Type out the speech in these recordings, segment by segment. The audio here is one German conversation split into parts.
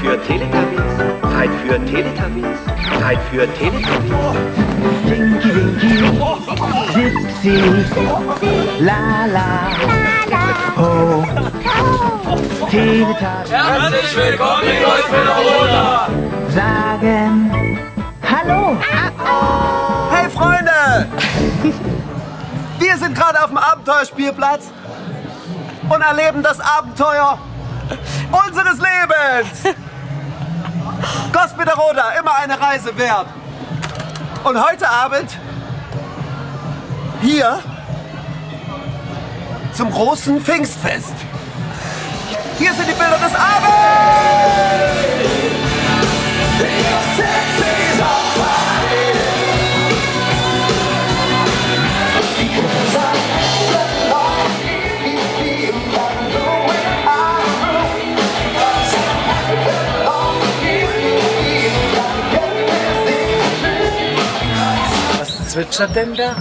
für Teletubbies. Zeit für Teletubbies. Zeit für Teletubbies. Tinky Winky, Dipsy, La La, Ho, Teletubbies Herzlich willkommen in Goldwiller sagen Hallo. Hey Freunde! Wir sind gerade auf dem Abenteuerspielplatz und erleben das Abenteuer unseres Lebens. Gospitaroda, immer eine Reise wert. Und heute Abend hier zum großen Pfingstfest. Hier sind die Bilder des Abends! Was zwitschert denn da?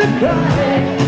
Surprise!